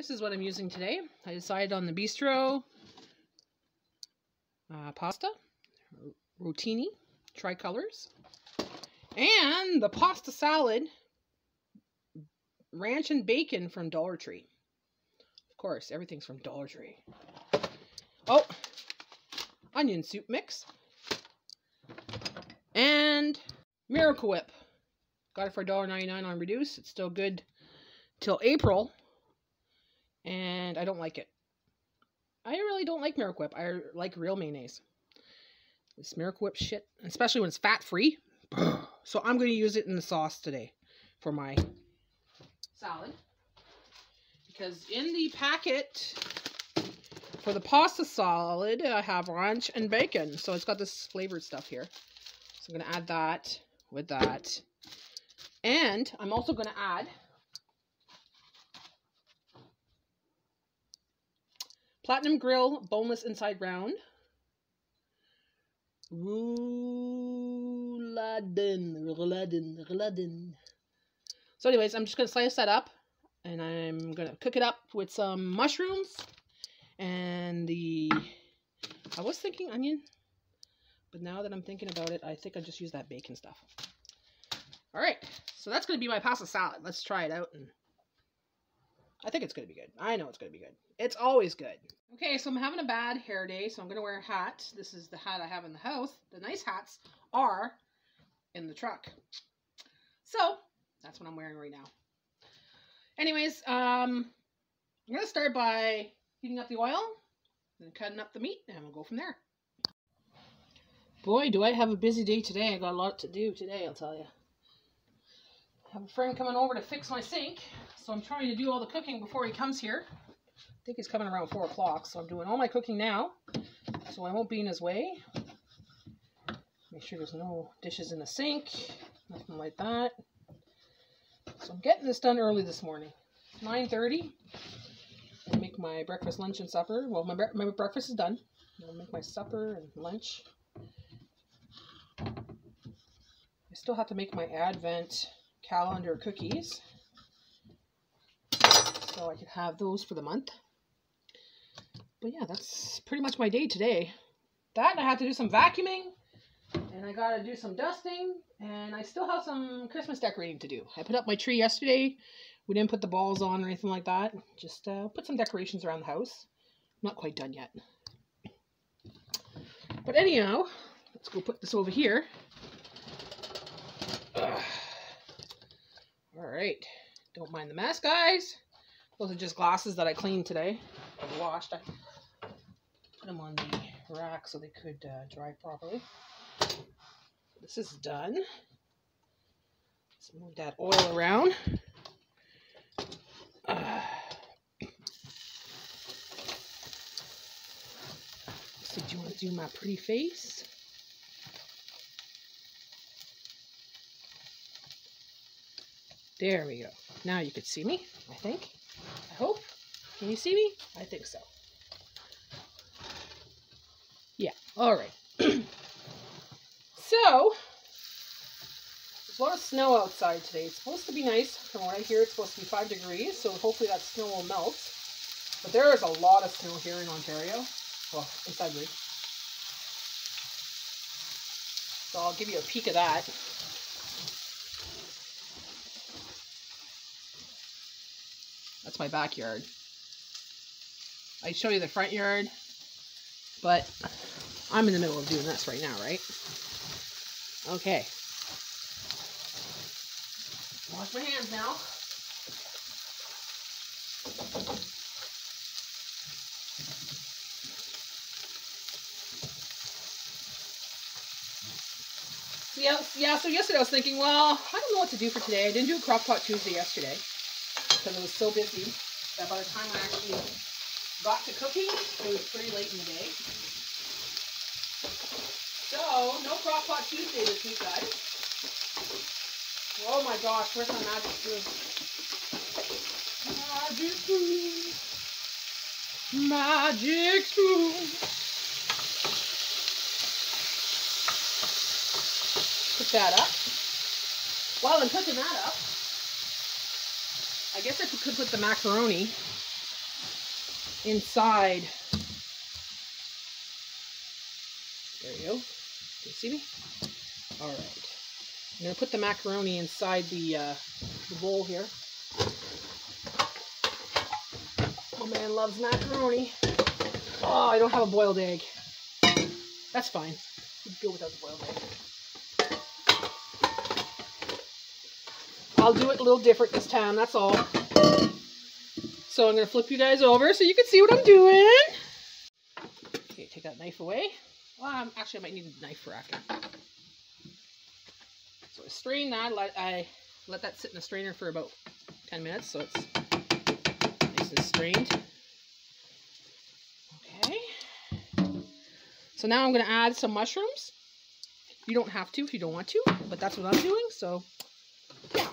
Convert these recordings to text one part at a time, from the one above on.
this is what I'm using today. I decided on the bistro uh, pasta, rotini, tricolors, and the pasta salad, ranch and bacon from Dollar Tree. Of course, everything's from Dollar Tree. Oh, onion soup mix. And Miracle Whip. Got it for $1.99 on Reduce. It's still good till April. And I don't like it. I really don't like Miracle Whip. I like real mayonnaise. This Miracle Whip shit, especially when it's fat free. so I'm going to use it in the sauce today for my salad. Because in the packet for the pasta salad, I have ranch and bacon. So it's got this flavored stuff here. So I'm going to add that with that. And I'm also going to add Platinum Grill Boneless Inside Round. Rouladen. Rouladen. Rouladen. So anyways, I'm just going to slice that up. And I'm going to cook it up with some mushrooms. And the... I was thinking onion. But now that I'm thinking about it, I think I just use that bacon stuff. All right, so that's going to be my pasta salad. Let's try it out. and I think it's going to be good. I know it's going to be good. It's always good. Okay, so I'm having a bad hair day, so I'm going to wear a hat. This is the hat I have in the house. The nice hats are in the truck. So, that's what I'm wearing right now. Anyways, um, I'm going to start by heating up the oil and cutting up the meat, and we'll go from there. Boy, do I have a busy day today. I got a lot to do today, I'll tell you. I have a friend coming over to fix my sink, so I'm trying to do all the cooking before he comes here. I think he's coming around 4 o'clock, so I'm doing all my cooking now, so I won't be in his way. Make sure there's no dishes in the sink, nothing like that. So I'm getting this done early this morning. 9.30. I'll make my breakfast, lunch, and supper. Well, my, my breakfast is done. I'll make my supper and lunch. I still have to make my Advent calendar cookies. So I can have those for the month. But yeah, that's pretty much my day today. That I have to do some vacuuming. And I gotta do some dusting. And I still have some Christmas decorating to do. I put up my tree yesterday. We didn't put the balls on or anything like that. Just uh, put some decorations around the house. Not quite done yet. But anyhow, let's go put this over here. All right. Don't mind the mess, guys. Those are just glasses that I cleaned today. I washed. I put them on the rack so they could uh, dry properly. This is done. Let's move that oil around. Uh, so do you want to do my pretty face? There we go. Now you can see me, I think. I hope. Can you see me? I think so. Yeah, all right. so, there's a lot of snow outside today. It's supposed to be nice. From what I hear, it's supposed to be 5 degrees, so hopefully that snow will melt. But there is a lot of snow here in Ontario. Well, inside Sudbury. So I'll give you a peek of that. That's my backyard. I show you the front yard, but I'm in the middle of doing this right now, right? Okay. Wash my hands now. Yeah, yeah, so yesterday I was thinking, well, I don't know what to do for today. I didn't do a crock pot Tuesday yesterday because it was so busy that by the time I actually got to cooking, it was pretty late in the day. So, no crock pot Tuesday this week, guys. Oh my gosh, where's my magic spoon? Magic spoon. Magic spoon. Put that up. While I'm cooking that up, I guess I could put the macaroni inside. There you go. Can you see me? All right. I'm gonna put the macaroni inside the, uh, the bowl here. Oh man loves macaroni. Oh, I don't have a boiled egg. That's fine. Go without the boiled egg. I'll do it a little different this time, that's all. So I'm going to flip you guys over so you can see what I'm doing. Okay, take that knife away. Well, I'm, actually, I might need a knife for after. So I strain that. Let, I let that sit in the strainer for about 10 minutes so it's nice and strained. Okay. So now I'm going to add some mushrooms. You don't have to if you don't want to, but that's what I'm doing. So, yeah.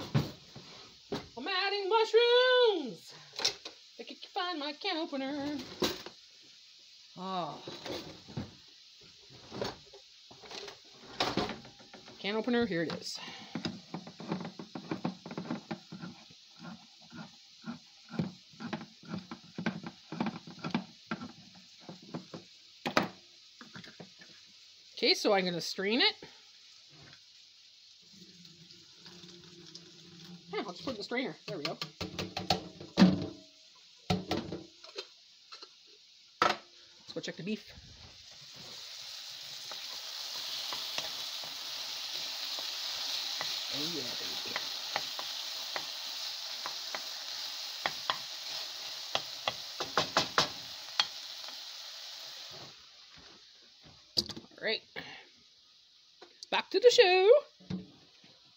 I'm adding mushrooms. I can find my can opener. Oh. Can opener, here it is. Okay, so I'm going to strain it. Yeah, let's put it in the strainer. There we go. Let's go check the beef. Oh yeah, baby. All right. Back to the show.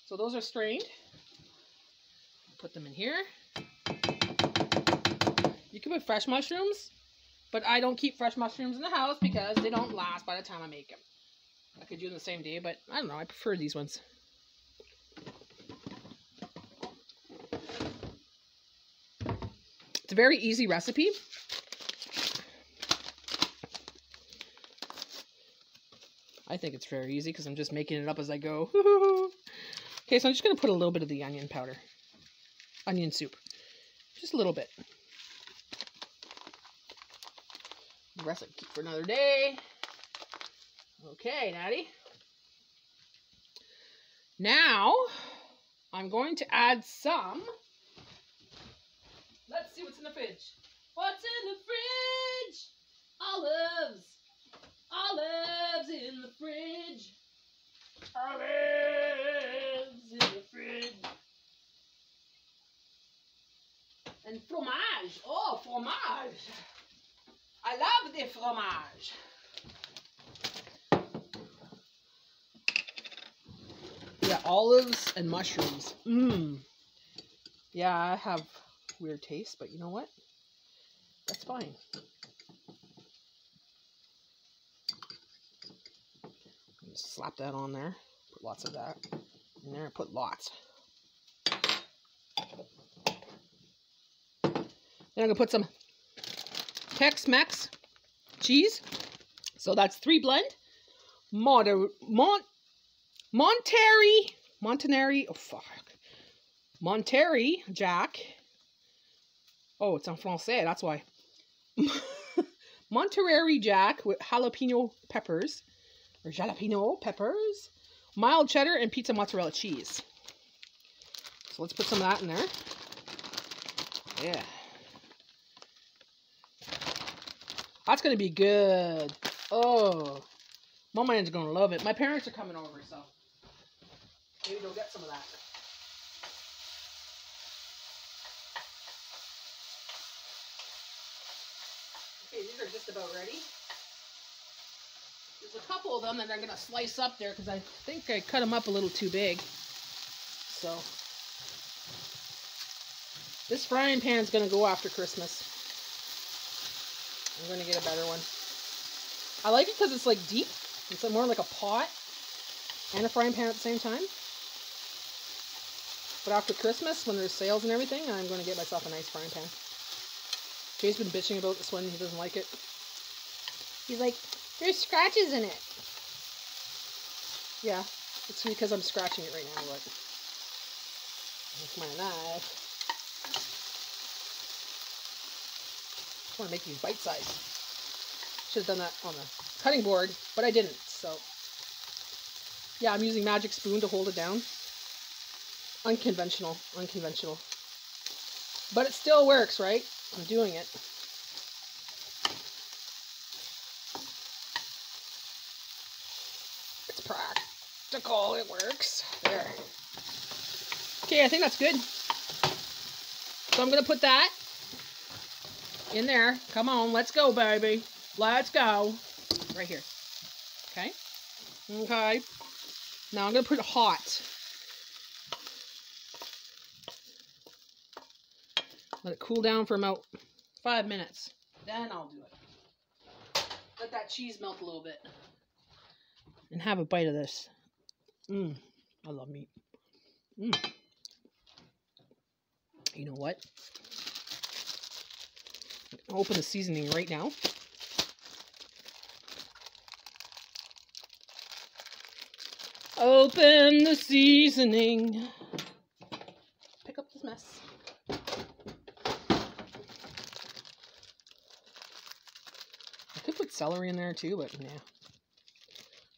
So those are strained. Put them in here. You can put fresh mushrooms, but I don't keep fresh mushrooms in the house because they don't last by the time I make them. I could do them the same day, but I don't know. I prefer these ones. It's a very easy recipe. I think it's very easy because I'm just making it up as I go. okay, so I'm just going to put a little bit of the onion powder. Onion soup. Just a little bit. The rest I keep for another day. Okay, Natty. Now, I'm going to add some. Let's see what's in the fridge. What's in the fridge? Olives. Olives in the fridge. Olives in the fridge. And fromage. Oh, fromage. I love the fromage. Yeah, olives and mushrooms. Mmm. Yeah, I have weird taste, but you know what? That's fine. Slap that on there. Put lots of that in there. Put lots. Then I'm going to put some Tex-Mex cheese. So that's three blend. Moder Mont Monterey Montanari. Oh fuck. Monterey Jack. Oh, it's en français. That's why. Monterey Jack with jalapeno peppers or jalapeno peppers, mild cheddar, and pizza mozzarella cheese. So let's put some of that in there. Yeah. That's going to be good. Oh. My man's going to love it. My parents are coming over, so maybe they'll get some of that. Okay, these are just about ready. There's a couple of them that I'm going to slice up there because I think I cut them up a little too big. So, this frying pan is going to go after Christmas. I'm going to get a better one. I like it because it's like deep. It's more like a pot and a frying pan at the same time. But after Christmas, when there's sales and everything, I'm going to get myself a nice frying pan. Jay's been bitching about this one. He doesn't like it. He's like, there's scratches in it. Yeah, it's because I'm scratching it right now, but with my knife. Want to make these bite size. Should have done that on the cutting board, but I didn't. So, yeah, I'm using magic spoon to hold it down. Unconventional, unconventional. But it still works, right? I'm doing it. It's practical, it works. There. Okay, I think that's good. So I'm going to put that in there. Come on, let's go, baby. Let's go. Right here. Okay. Okay. Now I'm going to put it hot. Let it cool down for about five minutes. Then I'll do it. Let that cheese melt a little bit. And have a bite of this. Mmm. I love meat. Mmm. You know what? I'll open the seasoning right now. Open the seasoning. Pick up this mess. I could put celery in there too, but yeah.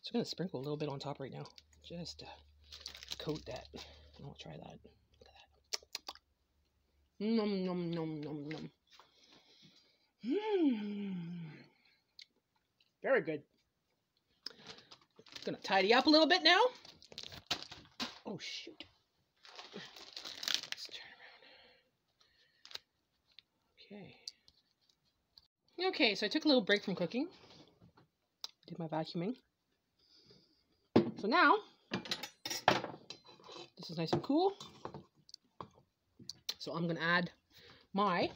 Just gonna sprinkle a little bit on top right now. Just to coat that. I'll try that. Look at that. Nom nom nom nom nom. Mmm. Very good. Gonna tidy up a little bit now. Oh shoot. Let's turn around. Okay. Okay, so I took a little break from cooking. Did my vacuuming. So now, this is nice and cool. So I'm gonna add my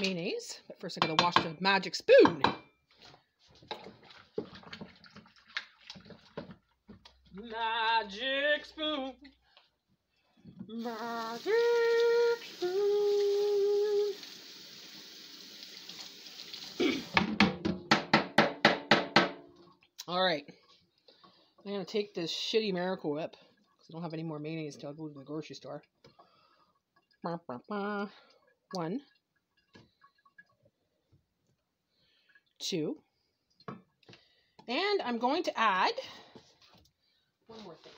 mayonnaise. But first I gotta wash the magic spoon. Magic spoon. Magic spoon. All right. I'm going to take this shitty Miracle Whip because I don't have any more mayonnaise till I go to the grocery store. One. Two. And I'm going to add one more thing.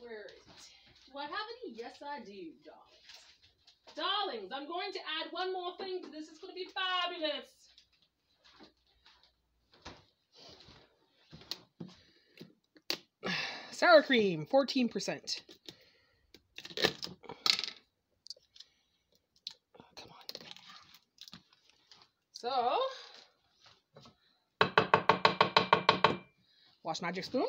Where is it? Do I have any? Yes, I do, darlings. Darlings, I'm going to add one more thing to this. It's going to be fabulous. Sour cream, 14%. come on. So, wash magic spoon.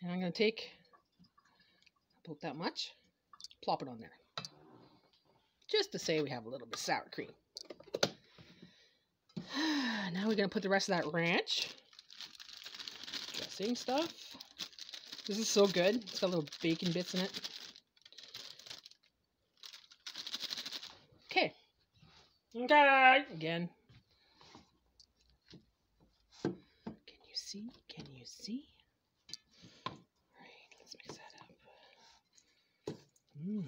And I'm going to take about that much, plop it on there. Just to say we have a little bit of sour cream. now we're going to put the rest of that ranch dressing stuff. This is so good. It's got little bacon bits in it. Okay. Okay. Again. Can you see? Can you see? Alright, let's mix that up. Mmm.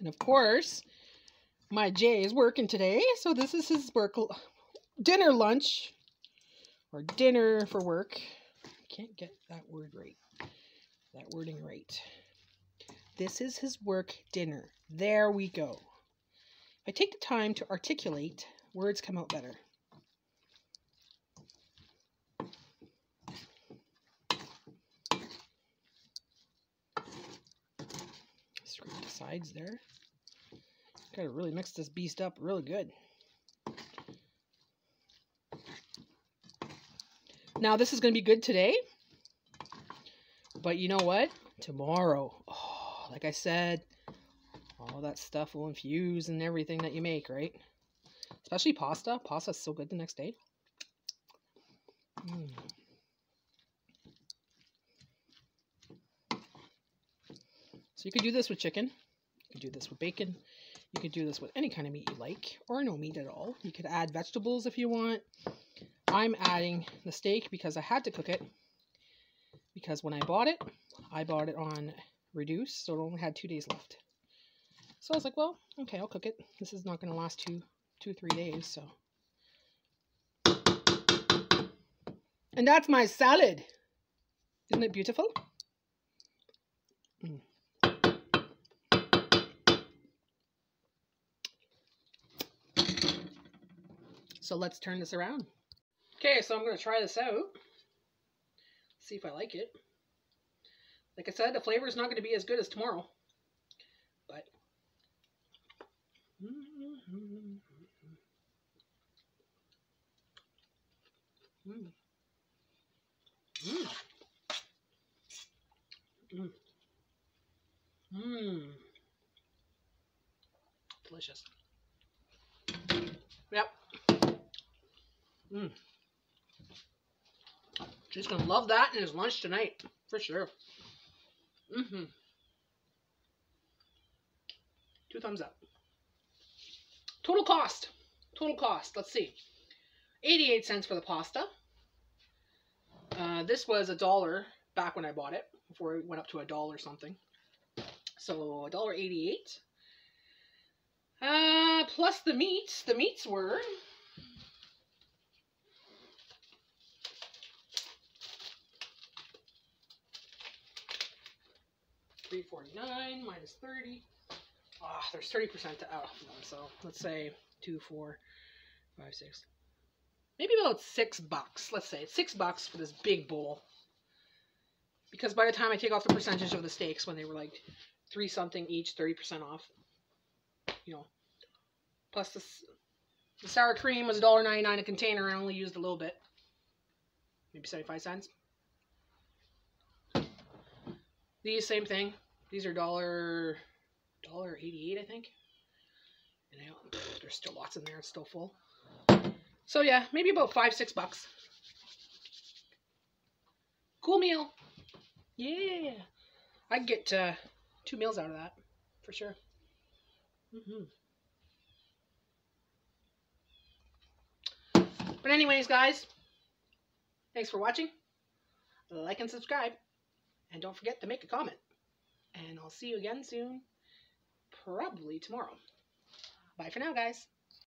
And of course, my Jay is working today, so this is his work dinner lunch or dinner for work. I can't get that word right. That wording right. This is his work dinner. There we go. If I take the time to articulate, words come out better. Screw the sides there. Gotta really mix this beast up really good. Now, this is going to be good today. But you know what? Tomorrow, oh, like I said, all that stuff will infuse in everything that you make, right? Especially pasta. Pasta's so good the next day. Mm. So you could do this with chicken. You could do this with bacon. You could do this with any kind of meat you like, or no meat at all. You could add vegetables if you want. I'm adding the steak because I had to cook it. Because when I bought it, I bought it on reduce, so it only had two days left. So I was like, well, okay, I'll cook it. This is not going to last two, two, three days, so. And that's my salad. Isn't it beautiful? Mm. So let's turn this around. Okay, so I'm going to try this out. See if I like it. Like I said, the flavor is not going to be as good as tomorrow. But. Mm. Mm. Mm. Mmm. Delicious. Yep. Mmm. She's gonna love that in his lunch tonight, for sure. Mm-hmm. Two thumbs up. Total cost. Total cost. Let's see. 88 cents for the pasta. Uh, this was a dollar back when I bought it, before it went up to a dollar something. So a dollar eighty-eight. Uh, plus the meats. The meats were three forty-nine minus thirty. Ah, oh, there's thirty percent off of them. So let's say two, four, five, six. Maybe about six bucks. Let's say six bucks for this big bowl. Because by the time I take off the percentage of the steaks when they were like three something each, 30% off, you know, plus the, the sour cream was $1.99 a container. I only used a little bit, maybe 75 cents. These, same thing. These are dollar dollar eighty eight, I think. And I, there's still lots in there. It's still full. So yeah, maybe about five, six bucks. Cool meal. Yeah. I'd get uh, two meals out of that, for sure. Mm-hmm. But anyways, guys, thanks for watching. Like and subscribe. And don't forget to make a comment. And I'll see you again soon. Probably tomorrow. Bye for now, guys.